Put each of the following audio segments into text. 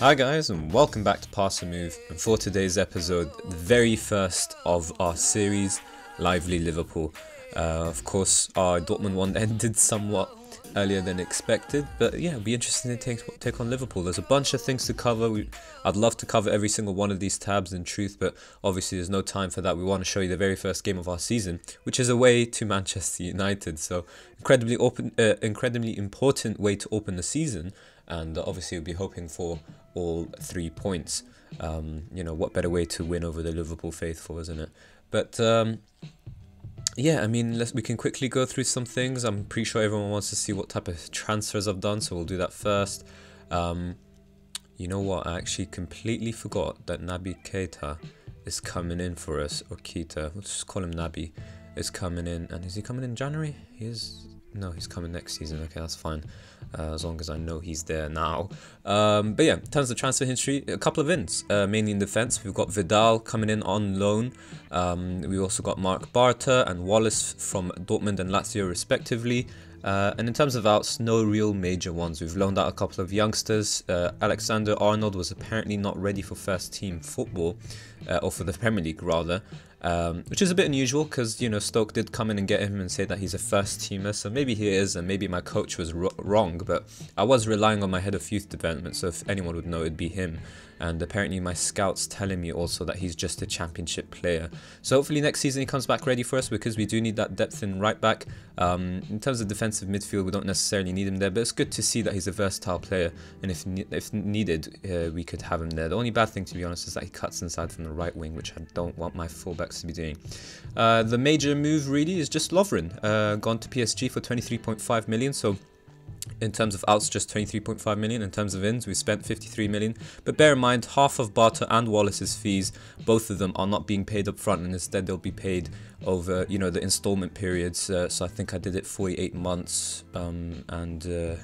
Hi guys and welcome back to Pass and Move and for today's episode, the very first of our series, Lively Liverpool. Uh, of course our Dortmund one ended somewhat earlier than expected but yeah it'll be interesting to take, take on Liverpool. There's a bunch of things to cover, we, I'd love to cover every single one of these tabs in truth but obviously there's no time for that. We want to show you the very first game of our season which is away to Manchester United so incredibly open, uh, incredibly important way to open the season and obviously we'll be hoping for all three points. Um, you know, what better way to win over the Liverpool faithful, isn't it? But um, yeah, I mean, let's we can quickly go through some things. I'm pretty sure everyone wants to see what type of transfers I've done, so we'll do that first. Um, you know what? I actually completely forgot that Naby Keita is coming in for us, or Keita. Let's just call him Naby. Is coming in, and is he coming in January? He is. No, he's coming next season. Okay, that's fine uh, as long as I know he's there now. Um, but yeah, in terms of transfer history, a couple of ins, uh, mainly in defence. We've got Vidal coming in on loan. Um, we also got Marc Bartra and Wallace from Dortmund and Lazio respectively. Uh, and in terms of outs, no real major ones. We've loaned out a couple of youngsters. Uh, Alexander Arnold was apparently not ready for first team football, uh, or for the Premier League rather, um, which is a bit unusual because you know Stoke did come in and get him and say that he's a first teamer, so maybe he is, and maybe my coach was wrong. But I was relying on my head of youth development, so if anyone would know, it'd be him and apparently my scouts telling me also that he's just a championship player. So hopefully next season he comes back ready for us because we do need that depth in right back. Um, in terms of defensive midfield, we don't necessarily need him there, but it's good to see that he's a versatile player, and if if needed, uh, we could have him there. The only bad thing, to be honest, is that he cuts inside from the right wing, which I don't want my fullbacks to be doing. Uh, the major move really is just Lovren, uh, gone to PSG for 23.5 million, so in terms of outs just 23.5 million. In terms of ins we spent 53 million. But bear in mind half of Bartra and Wallace's fees both of them are not being paid up front and instead they'll be paid over you know the installment periods. Uh, so I think I did it 48 months um, and uh,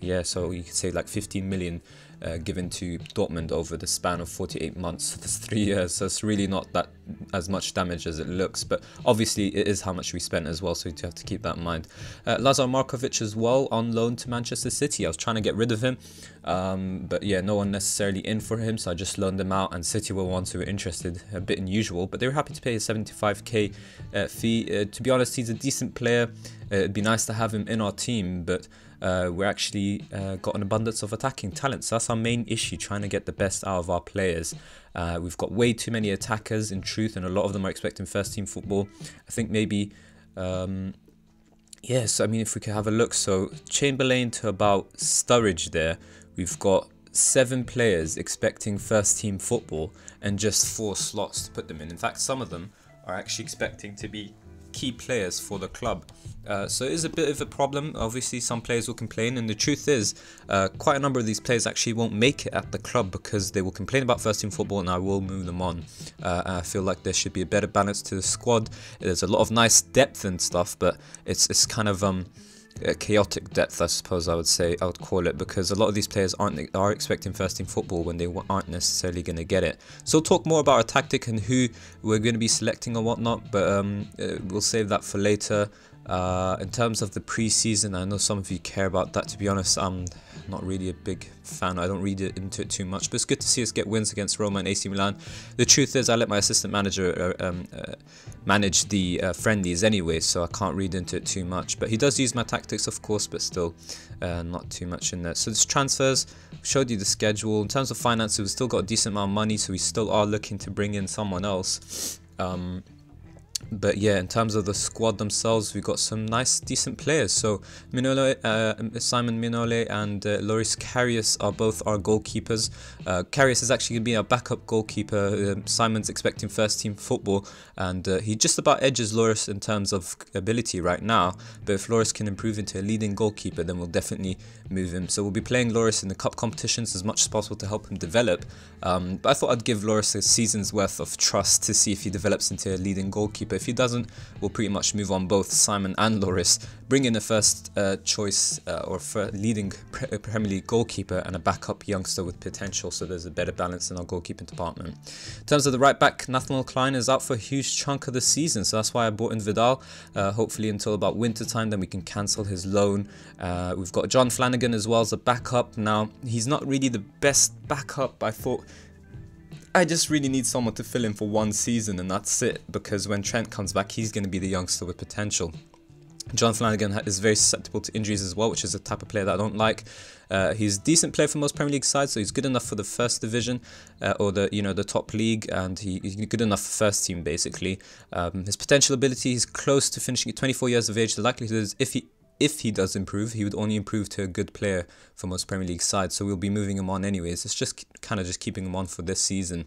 yeah so you could say like 15 million uh, given to Dortmund over the span of 48 months. That's three years, so it's really not that as much damage as it looks. But obviously, it is how much we spent as well, so you have to keep that in mind. Uh, Lazar Markovic as well on loan to Manchester City. I was trying to get rid of him, um, but yeah, no one necessarily in for him, so I just loaned him out. And City were ones who were interested, a bit unusual, but they were happy to pay a 75k uh, fee. Uh, to be honest, he's a decent player. Uh, it'd be nice to have him in our team, but uh, we're actually uh, got an abundance of attacking talent. So that's our main issue, trying to get the best out of our players. Uh, we've got way too many attackers in truth, and a lot of them are expecting first team football. I think maybe, um, yes, I mean, if we could have a look. So Chamberlain to about Sturridge there, we've got seven players expecting first team football and just four slots to put them in. In fact, some of them are actually expecting to be key players for the club. Uh, so it is a bit of a problem. Obviously, some players will complain, and the truth is, uh, quite a number of these players actually won't make it at the club because they will complain about first team football, and I will move them on. Uh, I feel like there should be a better balance to the squad. There's a lot of nice depth and stuff, but it's it's kind of um chaotic depth, I suppose I would say, I would call it, because a lot of these players aren't are expecting first team football when they aren't necessarily going to get it. So we'll talk more about our tactic and who we're going to be selecting or whatnot, but um, uh, we'll save that for later. Uh, in terms of the preseason, I know some of you care about that. To be honest, I'm not really a big fan. I don't read it into it too much, but it's good to see us get wins against Roma and AC Milan. The truth is, I let my assistant manager uh, um, uh, manage the uh, friendlies anyway, so I can't read into it too much. But he does use my tactics, of course, but still uh, not too much in there. So this transfers showed you the schedule. In terms of finances, we've still got a decent amount of money, so we still are looking to bring in someone else. Um, but yeah, in terms of the squad themselves, we've got some nice, decent players. So Mignolet, uh, Simon Mignolet and uh, Loris Karius are both our goalkeepers. Uh, Karius is actually going to be our backup goalkeeper. Um, Simon's expecting first team football, and uh, he just about edges Loris in terms of ability right now. But if Loris can improve into a leading goalkeeper, then we'll definitely move him. So we'll be playing Loris in the cup competitions as much as possible to help him develop. Um, but I thought I'd give Loris a season's worth of trust to see if he develops into a leading goalkeeper But if he doesn't, we'll pretty much move on both Simon and Loris, bring in a first uh, choice uh, or leading uh, Premier League goalkeeper and a backup youngster with potential, so there's a better balance in our goalkeeping department. In terms of the right back, Nathaniel Clyne is out for a huge chunk of the season, so that's why I bought in Vidal, uh, hopefully until about winter time, then we can cancel his loan. Uh, we've got John Flanagan as well as a backup. Now, he's not really the best backup, I thought I just really need someone to fill in for one season and that's it because when Trent comes back he's going to be the youngster with potential. John Flanagan is very susceptible to injuries as well, which is a type of player that I don't like. Uh, he's a decent player for most Premier League sides, so he's good enough for the first division uh, or the you know the top league, and he, he's good enough for first team basically. Um, his potential ability, he's close to finishing at 24 years of age. The likelihood is if he if he does improve, he would only improve to a good player for most Premier League sides. So we'll be moving him on anyways. It's just kind of just keeping him on for this season.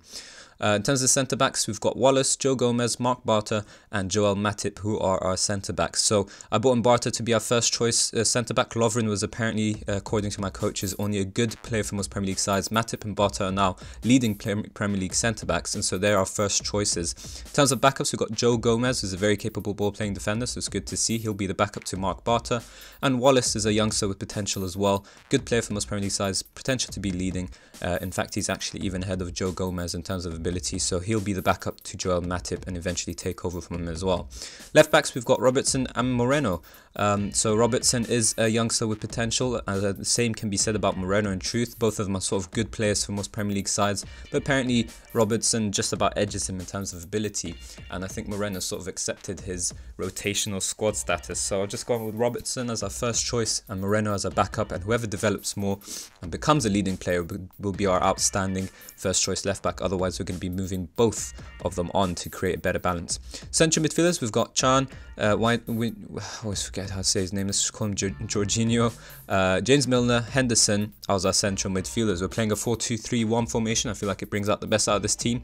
Uh, in terms of centre backs, we've got Wallace, Joe Gomez, Marc Bartra, and Joel Matip, who are our centre backs. So I bought in Bartra to be our first choice uh, centre back. Lovren was apparently, uh, according to my coaches, only a good player for most Premier League sides. Matip and Bartra are now leading Premier League centre backs, and so they're our first choices. In terms of backups, we've got Joe Gomez, who's a very capable ball playing defender, so it's good to see. He'll be the backup to Marc Bartra. And Wallace is a youngster with potential as well. Good player for most Premier League sides, potential to be leading. Uh, in fact, he's actually even ahead of Joe Gomez in terms of ability, so he'll be the backup to Joel Matip and eventually take over from him as well. Left backs, we've got Robertson and Moreno. Um, so Robertson is a youngster with potential. Uh, the same can be said about Moreno in truth. Both of them are sort of good players for most Premier League sides, but apparently Robertson just about edges him in terms of ability. And I think Moreno sort of accepted his rotational squad status. So I'll just go on with Robertson as our first choice and Moreno as a backup. And whoever develops more and becomes a leading player will be our outstanding first choice left back. Otherwise, we're going to be moving both of them on to create a better balance. Central midfielders, we've got Chan, uh, we, I always forget how to say his name, let's just call him Jorginho, uh, James Milner, Henderson as our central midfielders. We're playing a 4-2-3-1 formation. I feel like it brings out the best out of this team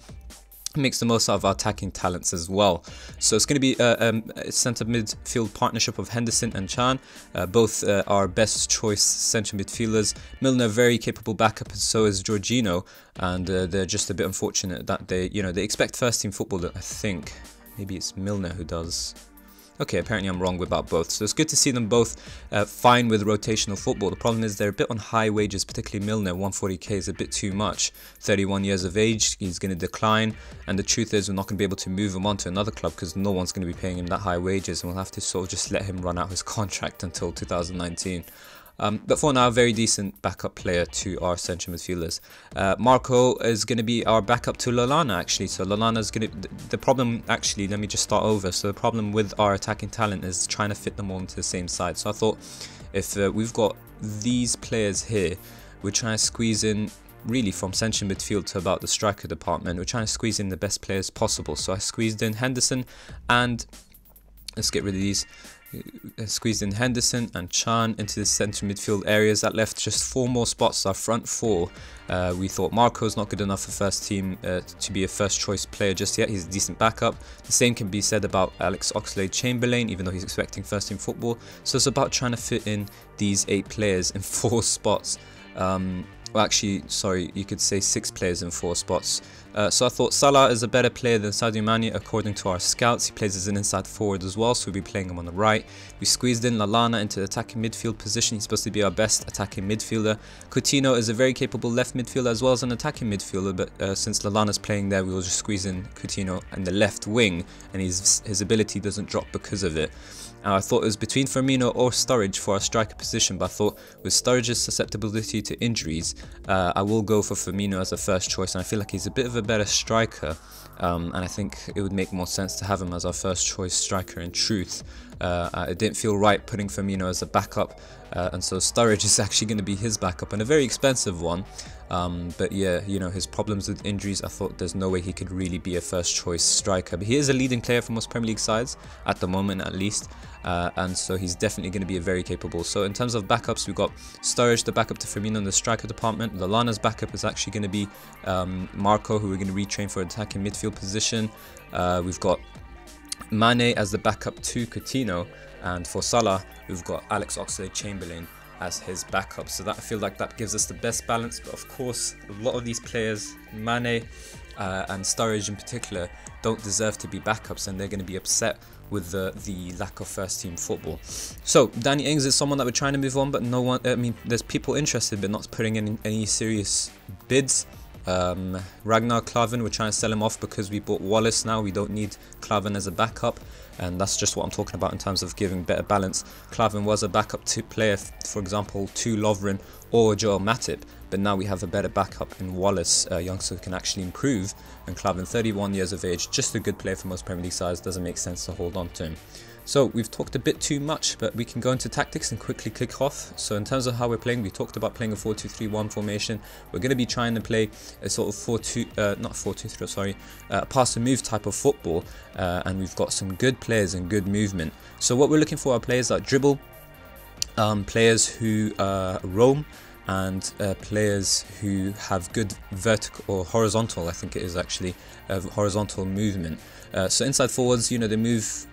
makes the most out of our attacking talents as well. So it's going to be a, um, a centre midfield partnership of Henderson and Chan, uh, both uh, our best choice centre midfielders. Milner very capable backup, and so is Jorginho, and uh, they're just a bit unfortunate that they, you know, they expect first team football. I think maybe it's Milner who does. Okay, apparently I'm wrong about both. So it's good to see them both uh, fine with rotational football. The problem is they're a bit on high wages, particularly Milner. 140k is a bit too much. 31 years of age, he's going to decline. And the truth is, we're not going to be able to move him on to another club because no one's going to be paying him that high wages. And we'll have to sort of just let him run out his contract until 2019. Um, but for now, very decent backup player to our central midfielders. Uh, Marko is going to be our backup to Lallana, actually. So Lallana is going to... The problem, actually, let me just start over. So the problem with our attacking talent is trying to fit them all into the same side. So I thought if uh, we've got these players here, we're trying to squeeze in really from central midfield to about the striker department. We're trying to squeeze in the best players possible. So I squeezed in Henderson and let's get rid of these. Squeezed in Henderson and Chan into the centre midfield areas. That left just four more spots. Our front four. Uh, we thought Marko's not good enough for first team uh, to be a first choice player just yet. He's a decent backup. The same can be said about Alex Oxlade Chamberlain, even though he's expecting first team football. So it's about trying to fit in these eight players in four spots. Um, well, actually, sorry, you could say six players in four spots. Uh, so I thought Salah is a better player than Sadio Mane according to our scouts. He plays as an inside forward as well, so we'll be playing him on the right. We squeezed in Lallana into the attacking midfield position. He's supposed to be our best attacking midfielder. Coutinho is a very capable left midfielder as well as an attacking midfielder, but uh, since Lallana's playing there, we will just squeeze in Coutinho in the left wing, and his, his ability doesn't drop because of it. Uh, I thought it was between Firmino or Sturridge for our striker position, but I thought with Sturridge's susceptibility to injuries, uh, I will go for Firmino as a first choice, and I feel like he's a bit of a better striker, um, and I think it would make more sense to have him as our first choice striker in truth. Uh, it didn't feel right putting Firmino as a backup, uh, and so Sturridge is actually going to be his backup, and a very expensive one. Um, but yeah, you know, his problems with injuries, I thought there's no way he could really be a first choice striker. But he is a leading player for most Premier League sides, at the moment at least. Uh, and so he's definitely going to be a very capable. So in terms of backups, we've got Sturridge, the backup to Firmino in the striker department. Lallana's backup is actually going to be um, Marko, who we're going to retrain for attacking midfield position. Uh, we've got Mane as the backup to Coutinho. And for Salah, we've got Alex Oxlade-Chamberlain as his backup. So that I feel like that gives us the best balance. But of course, a lot of these players, Mane uh, and Sturridge in particular, don't deserve to be backups, and they're going to be upset with the the lack of first team football. So Danny Ings is someone that we're trying to move on, but no one. I mean, there's people interested, but not putting in any serious bids. Um, Ragnar Klavan, we're trying to sell him off because we bought Wallace now. We don't need Klavan as a backup, and that's just what I'm talking about in terms of giving better balance. Klavan was a backup to player, for example, to Lovren or Joel Matip, but now we have a better backup in Wallace, a youngster who can actually improve. And Klavan, 31 years of age, just a good player for most Premier League sides, doesn't make sense to hold on to him. So we've talked a bit too much, but we can go into tactics and quickly kick off. So in terms of how we're playing, we talked about playing a 4-2-3-1 formation. We're going to be trying to play a sort of 4-2, uh, not 4-2-3, sorry, uh, pass and move type of football. Uh, and we've got some good players and good movement. So what we're looking for are players that dribble, um, players who uh, roam, and uh, players who have good vertical or horizontal, I think it is actually, uh, horizontal movement. Uh, so inside forwards, you know, they move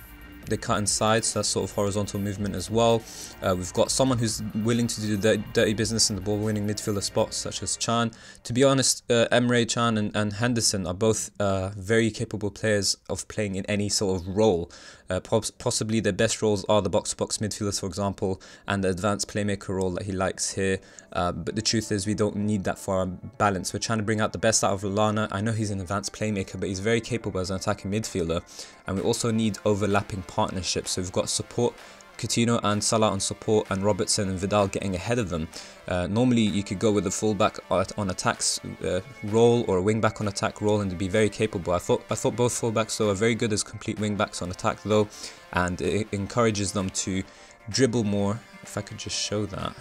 they cut inside, so that's sort of horizontal movement as well. Uh, we've got someone who's willing to do the dirty business in the ball winning midfielder spots, such as Chan. To be honest, uh, Emre Chan and, and Henderson are both uh, very capable players of playing in any sort of role. Uh, possibly their best roles are the box to box midfielders, for example, and the advanced playmaker role that he likes here. Uh, but the truth is, we don't need that for our balance. We're trying to bring out the best out of Lallana. I know he's an advanced playmaker, but he's very capable as an attacking midfielder. And we also need overlapping partnerships. So we've got support Coutinho and Salah on support and Robertson and Vidal getting ahead of them. Uh, normally you could go with a fullback on attacks uh, role or a wingback on attack role and be very capable. I thought I thought both fullbacks though are very good as complete wingbacks on attack though and it encourages them to dribble more. If I could just show that.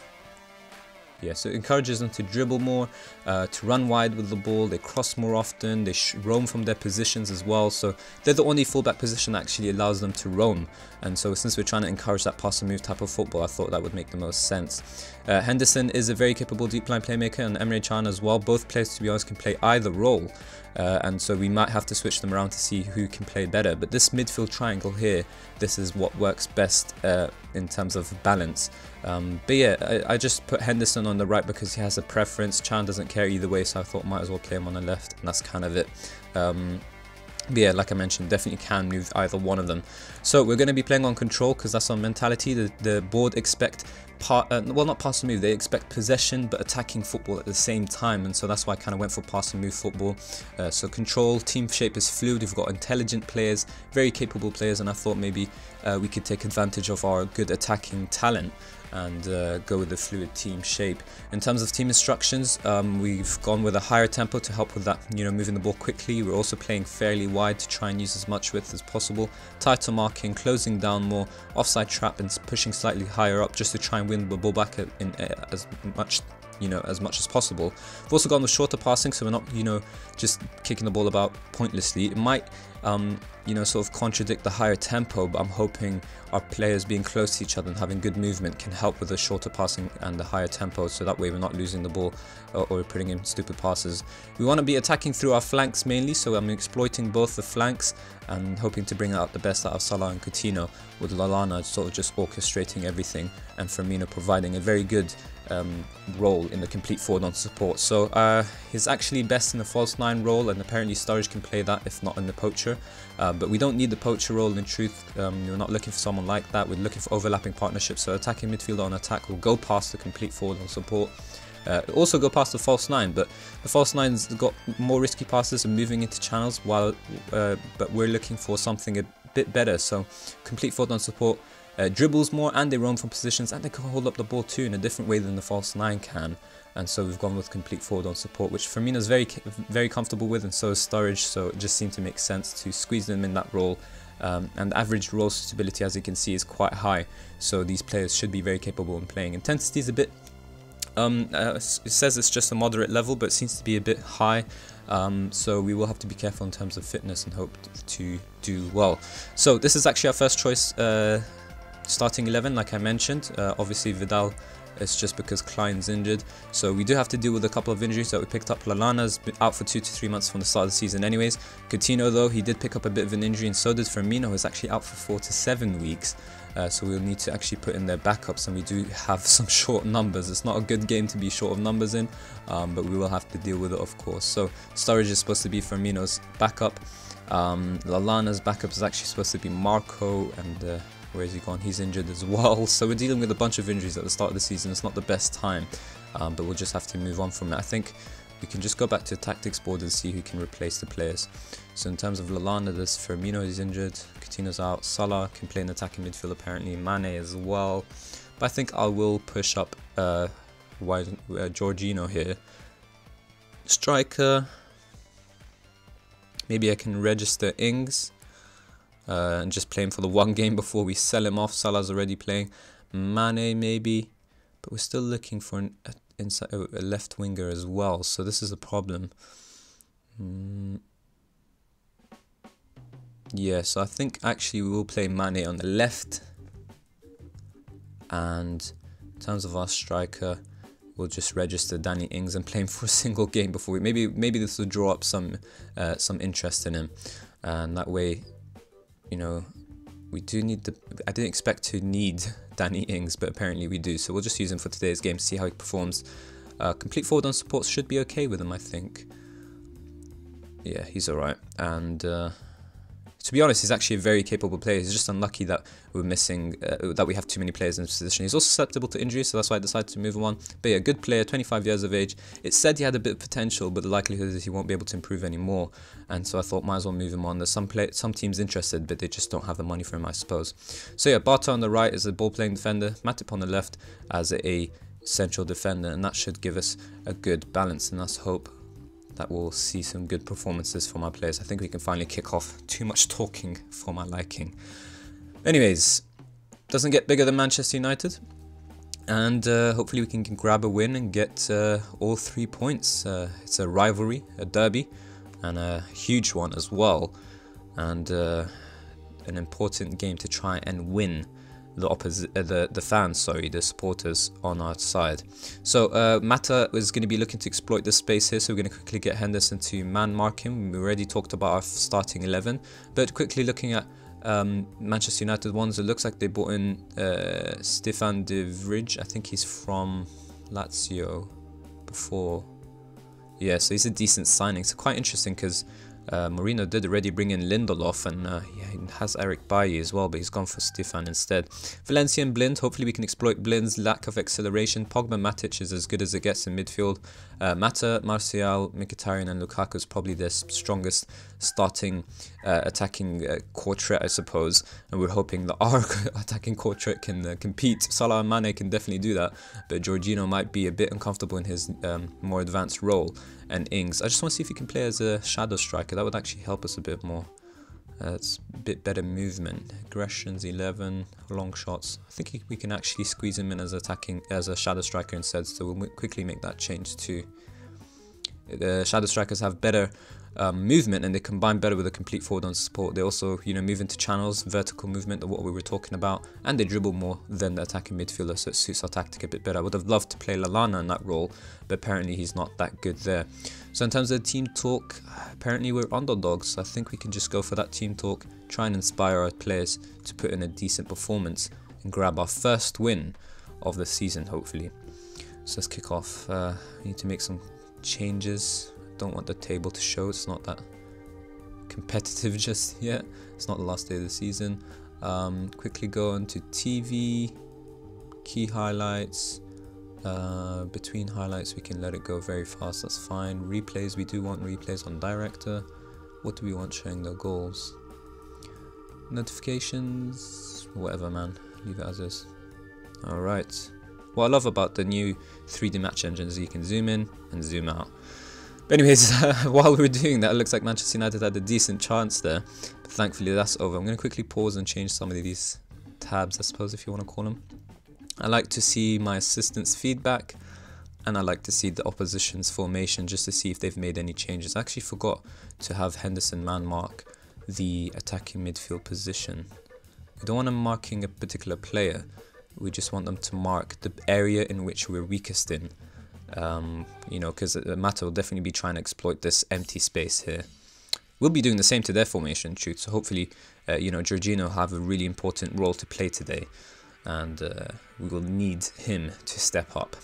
Yeah, so it encourages them to dribble more, uh, to run wide with the ball, they cross more often, they roam from their positions as well. So they're the only fullback position that actually allows them to roam. And so since we're trying to encourage that pass and move type of football, I thought that would make the most sense. Uh, Henderson is a very capable deep lying playmaker and Emre Can as well. Both players, to be honest, can play either role. Uh, and so we might have to switch them around to see who can play better. But this midfield triangle here, this is what works best uh, in terms of balance. Um, but yeah, I, I, just put Henderson on the right because he has a preference. Chan doesn't care either way, so I thought might as well play him on the left, and that's kind of it. Um, but yeah, like I mentioned, definitely can move either one of them. So we're going to be playing on control because that's our mentality. The, the board expect part, uh, well not pass and move, they expect possession but attacking football at the same time and so that's why I kind of went for pass and move football. Uh, so control, team shape is fluid, we've got intelligent players, very capable players and I thought maybe uh, we could take advantage of our good attacking talent and uh, go with the fluid team shape. In terms of team instructions, um, we've gone with a higher tempo to help with that, you know, moving the ball quickly. We're also playing fairly wide to try and use as much width as possible. Tighter marking, closing down more, offside trap and pushing slightly higher up just to try and win the ball back in, uh, as much you know, as much as possible. We've also gone with shorter passing, so we're not, you know, just kicking the ball about pointlessly. It might, um, you know, sort of contradict the higher tempo, but I'm hoping our players being close to each other and having good movement can help with the shorter passing and the higher tempo, so that way we're not losing the ball or, or putting in stupid passes. We want to be attacking through our flanks mainly, so I'm exploiting both the flanks and hoping to bring out the best out of Salah and Coutinho, with Lallana sort of just orchestrating everything and Firmino providing a very good um, role in the complete forward on support. So uh, he's actually best in the false nine role, and apparently Sturridge can play that if not in the poacher. Uh, but we don't need the poacher role in truth. Um, we're not looking for someone like that. We're looking for overlapping partnerships. So attacking midfielder on attack will go past the complete forward on support. Uh, also go past the false nine, but the false nine's got more risky passes and moving into channels. While, uh, but we're looking for something a bit better. So complete forward on support uh, dribbles more and they roam from positions and they can hold up the ball too in a different way than the false 9 can and so we've gone with complete forward on support which Firmino's very very comfortable with and so is Sturridge so it just seemed to make sense to squeeze them in that role um, and the average role stability as you can see is quite high so these players should be very capable in playing. Intensity is a bit um, uh, it says it's just a moderate level but it seems to be a bit high um, so we will have to be careful in terms of fitness and hope to do well. So this is actually our first choice uh, starting 11 like I mentioned uh, obviously Vidal It's just because Clyne's injured. So we do have to deal with a couple of injuries that we picked up. Lallana's been out for two to three months from the start of the season anyways. Coutinho though, he did pick up a bit of an injury and so did Firmino who's actually out for four to seven weeks. Uh, so we'll need to actually put in their backups and we do have some short numbers. It's not a good game to be short of numbers in, um, but we will have to deal with it of course. So Sturridge is supposed to be Firmino's backup. Um, Lallana's backup is actually supposed to be Marko and uh, where is he gone? He's injured as well. So we're dealing with a bunch of injuries at the start of the season. It's not the best time, um, but we'll just have to move on from it. I think we can just go back to the tactics board and see who can replace the players. So in terms of Lallana, there's Firmino is injured, Coutinho's out, Salah can play in attacking midfield apparently, Mane as well. But I think I will push up uh, uh, Jorginho here. Striker, maybe I can register Ings uh, and just play him for the one game before we sell him off. Salah's already playing. Mane maybe, but we're still looking for an a, inside, a left winger as well. So this is a problem. Mm. Yeah, so I think actually we will play Mane on the left. And in terms of our striker, we'll just register Danny Ings and play him for a single game before we maybe maybe this will draw up some uh, some interest in him, and that way you know, we do need the. I didn't expect to need Danny Ings, but apparently we do. So we'll just use him for today's game, see how he performs. Uh, complete forward on supports should be okay with him, I think. Yeah, he's alright. And uh, to be honest, he's actually a very capable player. He's just unlucky that we're missing, uh, that we have too many players in this position. He's also susceptible to injury, so that's why I decided to move him on. But yeah, good player, 25 years of age. It said he had a bit of potential, but the likelihood is he won't be able to improve anymore. And so I thought, might as well move him on. There's some play some teams interested, but they just don't have the money for him, I suppose. So yeah, Bartra on the right is a ball-playing defender, Matip on the left as a central defender, and that should give us a good balance. And let's hope that we'll see some good performances from our players. I think we can finally kick off. Too much talking for my liking. Anyways, doesn't get bigger than Manchester United. And uh, hopefully we can grab a win and get uh, all three points. Uh, it's a rivalry, a derby, and a huge one as well. And uh, an important game to try and win the opposite, uh, the the fans, sorry, the supporters on our side. So uh, Mata is going to be looking to exploit this space here, so we're going to quickly get Henderson to man mark him. We already talked about our starting 11, but quickly looking at um, Manchester United ones, it looks like they bought in uh, Stefan de Vrij. I think he's from Lazio before. Yeah, so he's a decent signing. So quite interesting because uh, Mourinho did already bring in Lindelof and uh, yeah, he has Eric Bailly as well, but he's gone for Stefan instead. Valencia and Blind, hopefully we can exploit Blind's lack of acceleration. Pogba Matic is as good as it gets in midfield. Uh, Mata, Martial, Mkhitaryan and Lukaku is probably their strongest starting uh, attacking uh, quartet, I suppose. And we're hoping that our attacking quartet can uh, compete. Salah and Mane can definitely do that, but Jorginho might be a bit uncomfortable in his um, more advanced role. And Ings, I just want to see if he can play as a shadow striker. That would actually help us a bit more. Uh, it's a bit better movement. Aggressions 11, long shots. I think he, we can actually squeeze him in as attacking as a shadow striker instead. So we'll quickly make that change too. The shadow strikers have better um, movement and they combine better with a complete forward on support. They also, you know, move into channels, vertical movement, of what we were talking about, and they dribble more than the attacking midfielder, so it suits our tactic a bit better. I would have loved to play Lallana in that role, but apparently he's not that good there. So in terms of the team talk, apparently we're underdogs. So I think we can just go for that team talk, try and inspire our players to put in a decent performance and grab our first win of the season, hopefully. So let's kick off. Uh, we need to make some changes don't want the table to show. It's not that competitive just yet. It's not the last day of the season. Um, quickly go on to TV, key highlights. Uh, between highlights, we can let it go very fast. That's fine. Replays, we do want replays on director. What do we want showing the goals? Notifications, whatever, man. Leave it as is. Alright. What I love about the new 3D match engine is you can zoom in and zoom out. But anyways, while we are doing that, it looks like Manchester United had a decent chance there. But thankfully that's over. I'm going to quickly pause and change some of these tabs, I suppose, if you want to call them. I like to see my assistant's feedback and I like to see the opposition's formation just to see if they've made any changes. I actually forgot to have Henderson man mark the attacking midfield position. We don't want him marking a particular player, We just want them to mark the area in which we're weakest in. Um, you know, because Mata will definitely be trying to exploit this empty space here. We'll be doing the same to their formation, truth. So hopefully, uh, you know, Jorginho have a really important role to play today, and uh, we will need him to step up.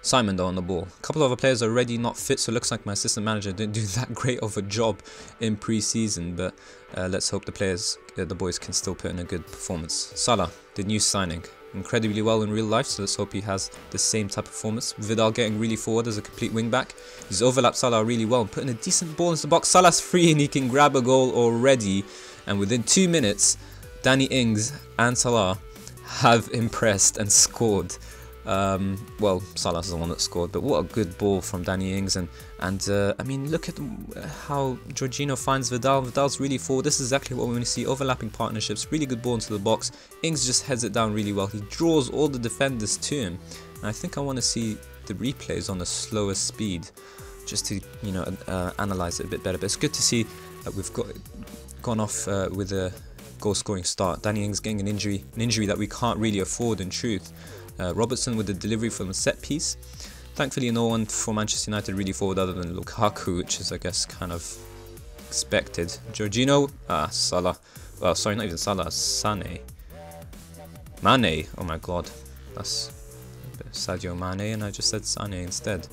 Simon though on the ball. A couple of other players are already not fit, so it looks like my assistant manager didn't do that great of a job in pre-season. But uh, let's hope the players, uh, the boys, can still put in a good performance. Salah, the new signing, incredibly well in real life, so let's hope he has the same type of performance. Vidal getting really forward as a complete wing back. He's overlapped Salah really well, and putting a decent ball into the box. Salah's free and he can grab a goal already. And within two minutes, Danny Ings and Salah have impressed and scored. Um, well, is the one that scored, but what a good ball from Danny Ings. And, and uh, I mean, look at how Jorginho finds Vidal. Vidal's really forward. This is exactly what we want to see. Overlapping partnerships, really good ball into the box. Ings just heads it down really well. He draws all the defenders to him. And I think I want to see the replays on a slower speed just to, you know, uh, analyze it a bit better. But it's good to see that we've got gone off uh, with a goal scoring start. Danny Ings getting an injury, an injury that we can't really afford in truth. Uh, Robertson with the delivery from a set piece. Thankfully, no one for Manchester United really forward other than Lukaku, which is, I guess, kind of expected. Jorginho, ah, Salah. Well, sorry, not even Salah, Sane. Mane, oh my god. That's Sadio Mane, and I just said Sane instead.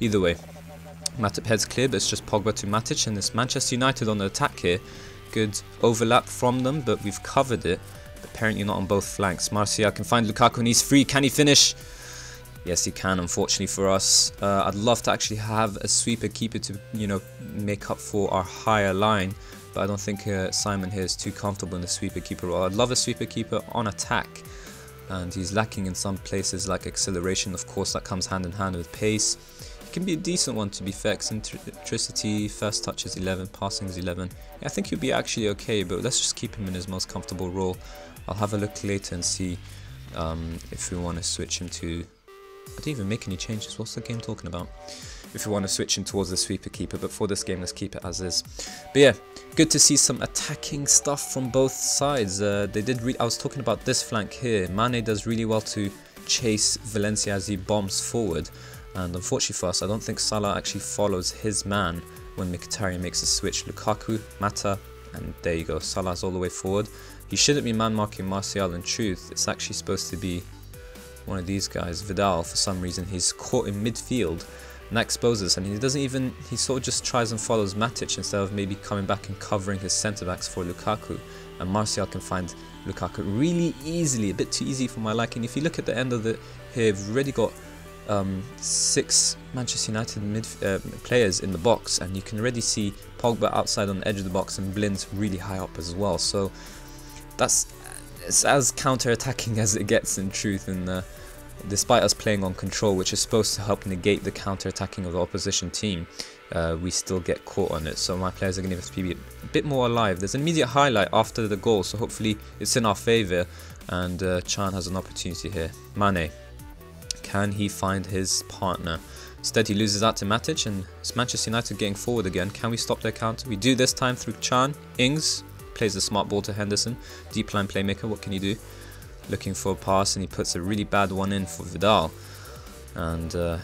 Either way, Matip heads clear, but it's just Pogba to Matic, and it's Manchester United on the attack here. Good overlap from them, but we've covered it. Apparently not on both flanks. Martial can find Lukaku and he's free. Can he finish? Yes, he can, unfortunately for us. Uh, I'd love to actually have a sweeper keeper to, you know, make up for our higher line. But I don't think uh, Simon here is too comfortable in the sweeper keeper role. I'd love a sweeper keeper on attack. And he's lacking in some places like acceleration. Of course, that comes hand in hand with pace. He can be a decent one to be fair. Eccentricity, first touch is 11, passing is 11. Yeah, I think he'll be actually okay, but let's just keep him in his most comfortable role. I'll have a look later and see um, if we want to switch him to... I didn't even make any changes. What's the game talking about? If we want to switch him towards the sweeper keeper, but for this game, let's keep it as is. But yeah, good to see some attacking stuff from both sides. Uh, they did. I was talking about this flank here. Mane does really well to chase Valencia as he bombs forward, and unfortunately for us, I don't think Salah actually follows his man when Mkhitaryan makes a switch. Lukaku, Mata, and there you go. Salah's all the way forward. He shouldn't be man marking Martial in truth. It's actually supposed to be one of these guys, Vidal. For some reason, he's caught in midfield and that exposes and he doesn't even he sort of just tries and follows Matic instead of maybe coming back and covering his centre backs for Lukaku. And Martial can find Lukaku really easily a bit too easy for my liking. If you look at the end of the here we've already got um, six Manchester United mid uh, players in the box. And you can already see Pogba outside on the edge of the box and Blind really high up as well. So that's it's as counter-attacking as it gets in truth and uh, despite us playing on control which is supposed to help negate the counter-attacking of the opposition team uh, we still get caught on it so my players are going to have to be a bit more alive there's an immediate highlight after the goal so hopefully it's in our favour and uh, Chan has an opportunity here Mane can he find his partner Instead, he loses out to Matic, and it's Manchester United getting forward again. Can we stop their counter? We do this time through Chan. Ings plays the smart ball to Henderson. Deep lying playmaker, what can he do? Looking for a pass and he puts a really bad one in for Vidal. And uh,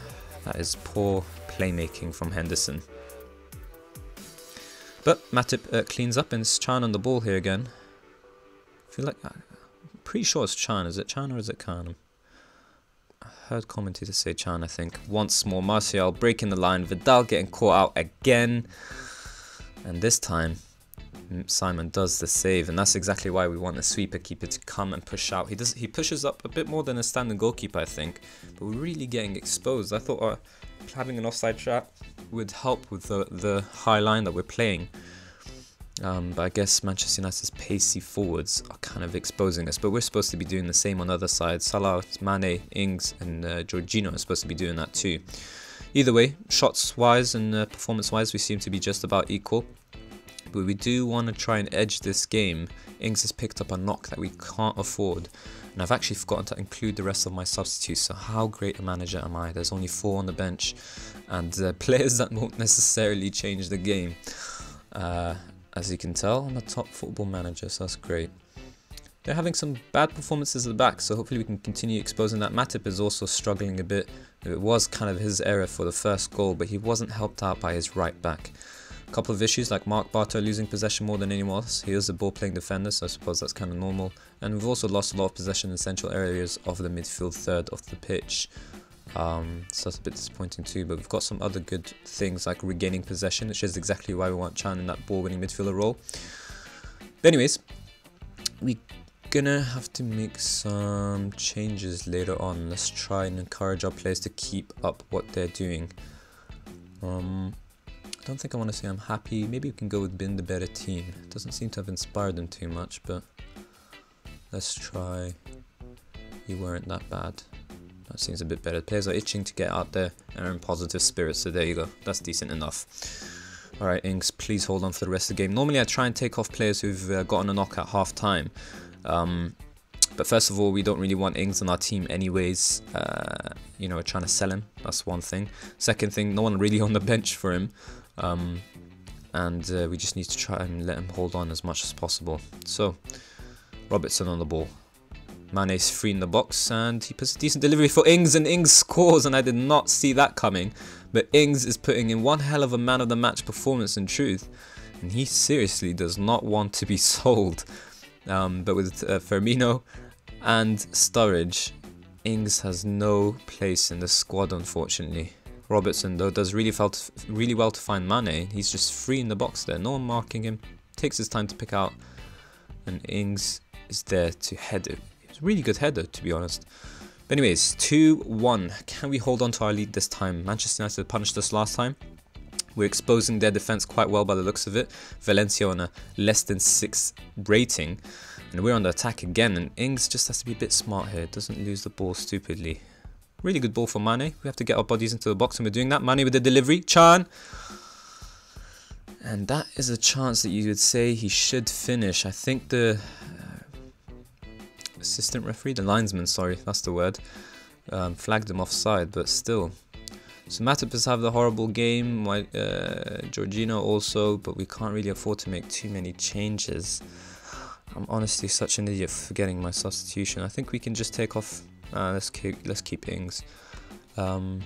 that is poor playmaking from Henderson. But Matip uh, cleans up and it's Chan on the ball here again. I feel like, I'm uh, pretty sure it's Chan. Is it Chan or is it Khan? I heard commentators say Chan, I think. Once more, Martial breaking the line. Vidal getting caught out again. And this time, Simon does the save, and that's exactly why we want the sweeper keeper to come and push out. He does he pushes up a bit more than a standing goalkeeper, I think, but we're really getting exposed. I thought uh, having an offside trap would help with the the high line that we're playing. Um, but I guess Manchester United's pacey forwards are kind of exposing us. But we're supposed to be doing the same on the other side. Salah, Mane, Ings, and uh, are supposed to be doing that too. Either way, shots wise and uh, performance wise, we seem to be just about equal but we do want to try and edge this game. Ings has picked up a knock that we can't afford, and I've actually forgotten to include the rest of my substitutes, so how great a manager am I? There's only four on the bench, and uh, players that won't necessarily change the game. Uh, as you can tell, I'm a top football manager, so that's great. they're having some bad performances at the back, so hopefully we can continue exposing that. Matip is also struggling a bit. It was kind of his error for the first goal, but he wasn't helped out by his right back. Couple of issues like Marc Bartra losing possession more than anyone else. He is a ball playing defender, so I suppose that's kind of normal. And we've also lost a lot of possession in central areas of the midfield third of the pitch. Um, so that's a bit disappointing too, but we've got some other good things like regaining possession, which is exactly why we want Chan in that ball winning midfielder role. But anyways, we're gonna have to make some changes later on. Let's try and encourage our players to keep up what they're doing. Um, I don't think I want to say I'm happy. Maybe we can go with Bin the better team. It doesn't seem to have inspired them too much, but let's try. You weren't that bad. That seems a bit better. Players are itching to get out there and are in positive spirits, so there you go. That's decent enough. Alright, Ings, please hold on for the rest of the game. Normally I try and take off players who've uh, gotten a knock at half time, um, but first of all, we don't really want Ings on our team anyways. Uh, you know, we're trying to sell him. That's one thing. Second thing, no one really on the bench for him. Um, and uh, we just need to try and let him hold on as much as possible. So, Robertson on the ball. Mane's free in the box and he puts a decent delivery for Ings and Ings scores and I did not see that coming. But Ings is putting in one hell of a man of the match performance in truth. And he seriously does not want to be sold. Um, but with uh, Firmino and Sturridge, Ings has no place in the squad, unfortunately. Robertson, though, does really, felt, really well to find Mane. He's just free in the box there. No one marking him. Takes his time to pick out. And Ings is there to head it. It's a really good header, to be honest. But anyways, 2-1. Can we hold on to our lead this time? Manchester United punished us last time. We're exposing their defense quite well by the looks of it. Valencia on a less than 6 rating. And we're on the attack again. And Ings just has to be a bit smart here. Doesn't lose the ball stupidly. Really good ball for Mane. We have to get our bodies into the box and we're doing that. Mane with the delivery. Chan. And that is a chance that you would say he should finish. I think the uh, assistant referee, the linesman, sorry, that's the word, um, flagged him offside, but still, so Matip has had a horrible game, uh, Jorginho also, but we can't really afford to make too many changes. I'm honestly such an idiot for forgetting my substitution. I think we can just take off. Let's keep let's keep Ings. Um,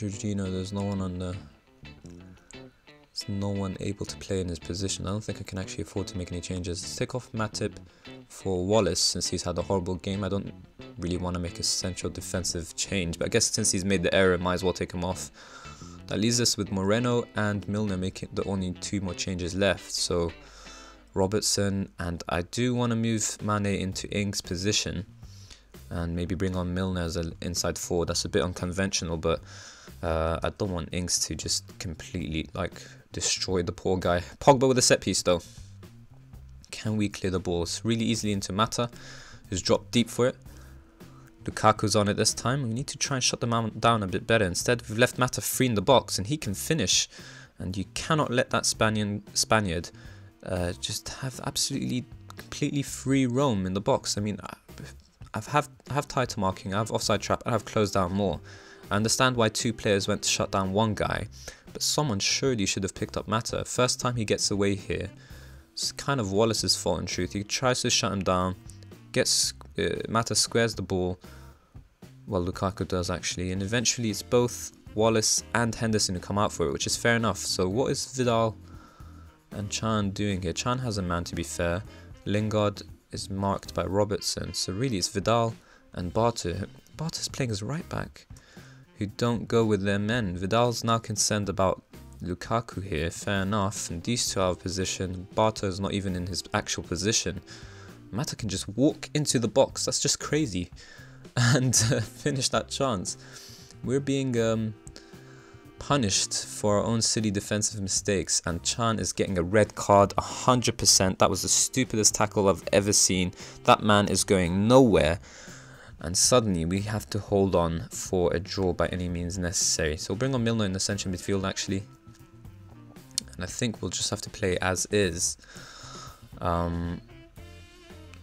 there's no one on the. There's no one able to play in his position. I don't think I can actually afford to make any changes. Let's take off Matip for Wallace since he's had a horrible game. I don't really want to make a central defensive change, but I guess since he's made the error, might as well take him off. That leaves us with Moreno and Milner making the only two more changes left. So Robertson and I do want to move Mane into Ings' position and maybe bring on Milner as an inside forward. That's a bit unconventional, but uh, I don't want Ings to just completely like destroy the poor guy. Pogba with a set piece though. Can we clear the balls really easily into Mata, who's dropped deep for it? Lukaku's on it this time. We need to try and shut them down a bit better. Instead, we've left Mata free in the box, and he can finish. And you cannot let that Spaniard, Spaniard uh, just have absolutely, completely free roam in the box. I mean, I've have, have tighter marking, I have offside trap, and I have closed down more. I understand why two players went to shut down one guy, but someone surely should have picked up Mata. First time he gets away here, it's kind of Wallace's fault in truth. He tries to shut him down, gets uh, Mata squares the ball, well Lukaku does actually, and eventually it's both Wallace and Henderson who come out for it, which is fair enough. So what is Vidal and Chan doing here? Chan has a man to be fair. Lingard is marked by Robertson, so really it's Vidal and Bartra. Bartra's playing as right back, who don't go with their men. Vidal's now concerned about Lukaku here, fair enough, and these two are position. Bartra is not even in his actual position. Mata can just walk into the box, that's just crazy, and uh, finish that chance. We're being um, punished for our own silly defensive mistakes, and Chan is getting a red card 100%. That was the stupidest tackle I've ever seen. That man is going nowhere and suddenly we have to hold on for a draw by any means necessary. So we'll bring on Milner in the central midfield actually and I think we'll just have to play as is. Um,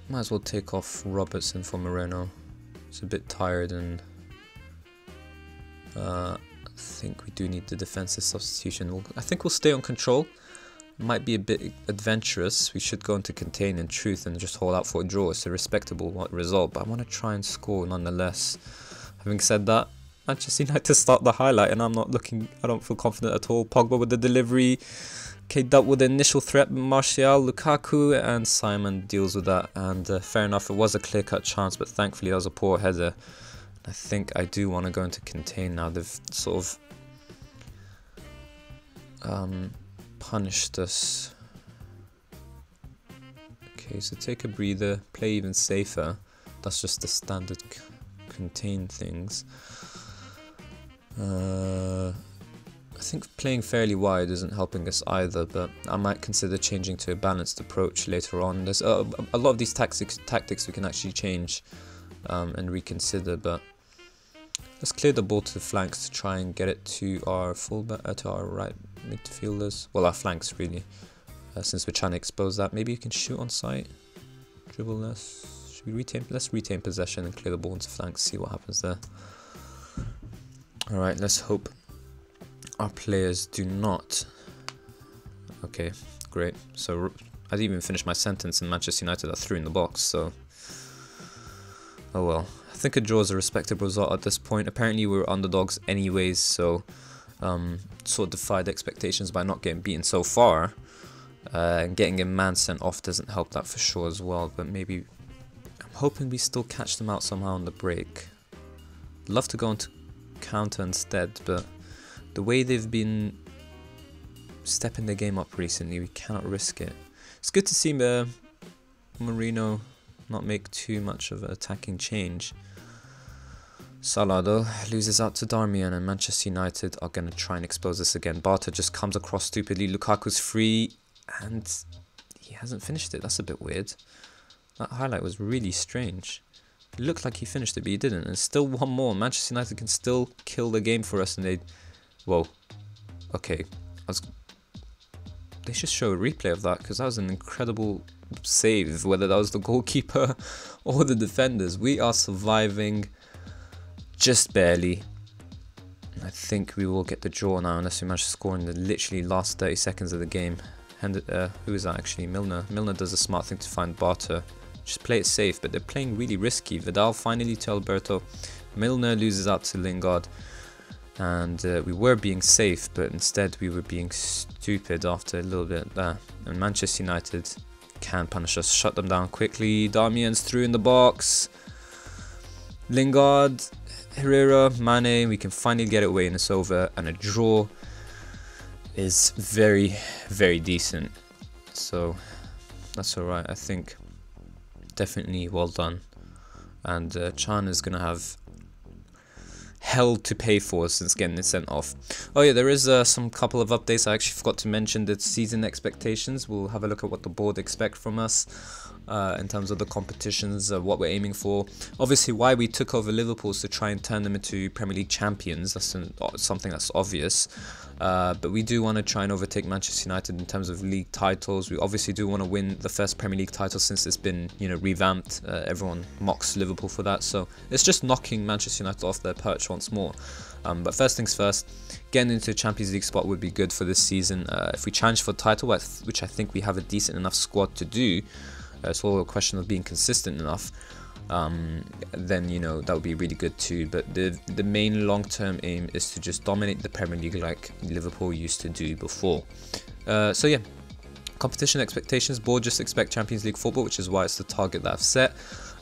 might as well take off Robertson for Moreno. He's a bit tired and uh, I think we do need the defensive substitution. We'll, I think we'll stay on control might be a bit adventurous. We should go into contain in truth and just hold out for a draw. It's a respectable result, but I want to try and score nonetheless. Having said that, Manchester United start the highlight, and I'm not looking. I don't feel confident at all. Pogba with the delivery. Kate up with the initial threat, Martial, Lukaku, and Simon deals with that. And uh, fair enough, it was a clear-cut chance, but thankfully that was a poor header. I think I do want to go into contain now. They've sort of um, punished us. Okay, so take a breather, play even safer. That's just the standard contain things. Uh, I think playing fairly wide isn't helping us either, but I might consider changing to a balanced approach later on. There's a, a lot of these tactics tactics we can actually change um, and reconsider, but let's clear the ball to the flanks to try and get it to our fullback, uh, to our right midfielders. Well, our flanks really, uh, since we're trying to expose that. Maybe you can shoot on sight, dribble less. Should we retain? Let's retain possession and clear the ball into flanks. See what happens there. All right, let's hope our players do not. Okay, great. So I didn't even finish my sentence and Manchester United are through in the box, so... Oh well. I think a draw is a respectable result at this point. Apparently we were underdogs anyways, so... Um, sort of defied expectations by not getting beaten so far. Uh, and getting a man sent off doesn't help that for sure as well, but maybe... I'm hoping we still catch them out somehow on the break. Love to go into counter instead, but the way they've been stepping the game up recently, we cannot risk it. It's good to see uh, Marino not make too much of an attacking change. Though loses out to Darmian and Manchester United are going to try and expose this again. Bartra just comes across stupidly. Lukaku's free and he hasn't finished it. That's a bit weird. That highlight was really strange. It looked like he finished it, but he didn't. And still one more. Manchester United can still kill the game for us and they Whoa. Okay. I was... They should show a replay of that because that was an incredible save, whether that was the goalkeeper or the defenders. We are surviving just barely. I think we will get the draw now unless we manage to score in the literally last 30 seconds of the game. And uh, who is that actually? Milner. Milner does a smart thing to find Bartra. Just play it safe, but they're playing really risky. Vidal finally to Alberto. Milner loses out to Lingard and uh, we were being safe but instead we were being stupid after a little bit there and Manchester United can punish us. Shut them down quickly. Darmian's through in the box. Lingard Herrera Mane we can finally get it away and it's over and a draw is very very decent. So that's alright I think definitely well done. And uh, Can is gonna have hell to pay for since getting it sent off. Oh yeah, there is uh, some couple of updates. I actually forgot to mention the season expectations. We'll have a look at what the board expect from us. Uh, in terms of the competitions, uh, what we're aiming for. Obviously, why we took over Liverpool is to try and turn them into Premier League champions. That's an, uh, something that's obvious. Uh, but we do want to try and overtake Manchester United in terms of league titles. We obviously do want to win the first Premier League title since it's been, you know, revamped. Uh, everyone mocks Liverpool for that, so it's just knocking Manchester United off their perch once more. Um, but first things first, getting into a Champions League spot would be good for this season. Uh, if we challenge for title, which I think we have a decent enough squad to do, uh, it's all a question of being consistent enough um, then you know that would be really good too. But the the main long term aim is to just dominate the Premier League like Liverpool used to do before. Uh, so yeah, competition expectations. Board just expect Champions League football, which is why it's the target that I've set.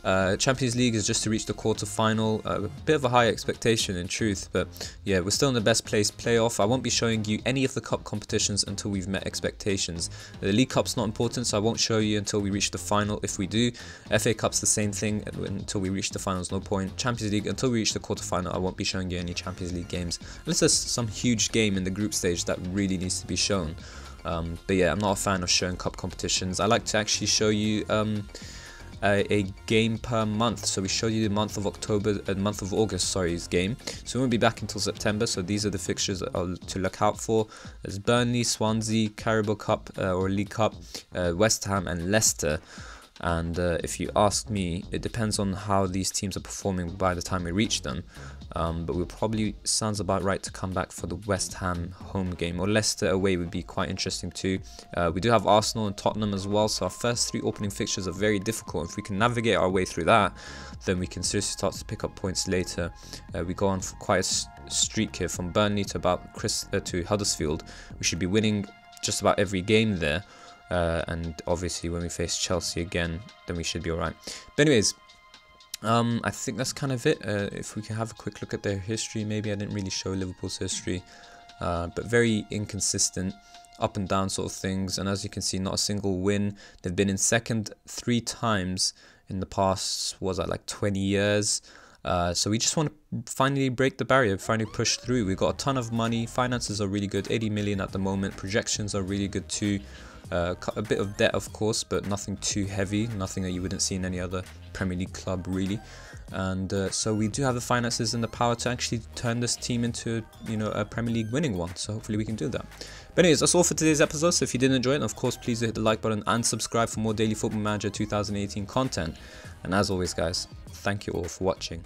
Uh, Champions League is just to reach the quarter final. Uh, a bit of a high expectation in truth, but yeah, we're still in the best place playoff. I won't be showing you any of the cup competitions until we've met expectations. The League Cup's not important, so I won't show you until we reach the final if we do. FA Cup's the same thing until we reach the finals, no point. Champions League, until we reach the quarter final, I won't be showing you any Champions League games. Unless there's some huge game in the group stage that really needs to be shown. Um, but yeah, I'm not a fan of showing cup competitions. I like to actually show you um, a, game per month. So we showed you the month of October and uh, month of August, sorry's game. So we won't be back until September. So these are the fixtures to look out for. There's Burnley, Swansea, Carabao Cup uh, or League Cup, uh, West Ham and Leicester. And uh, if you ask me, it depends on how these teams are performing by the time we reach them. Um, but we'll probably sounds about right to come back for the West Ham home game or Leicester away would be quite interesting too. Uh, we do have Arsenal and Tottenham as well, so our first three opening fixtures are very difficult. If we can navigate our way through that, then we can seriously start to pick up points later. Uh, we go on for quite a streak here from Burnley to about Chris uh, to Huddersfield. We should be winning just about every game there. Uh, and obviously when we face Chelsea again, then we should be alright. But anyways, um, I think that's kind of it. Uh, if we can have a quick look at their history, maybe I didn't really show Liverpool's history, uh, but very inconsistent, up and down sort of things. And as you can see, not a single win. They've been in second three times in the past, was that like 20 years? Uh, so we just want to finally break the barrier, finally push through. We've got a ton of money, finances are really good, 80 million at the moment, projections are really good too. Uh, a bit of debt, of course, but nothing too heavy, nothing that you wouldn't see in any other Premier League club, really. And uh, so we do have the finances and the power to actually turn this team into, you know, a Premier League winning one. So hopefully we can do that. But anyways, that's all for today's episode. So if you did enjoy it, of course, please hit the like button and subscribe for more Daily Football Manager 2018 content. And as always, guys, thank you all for watching.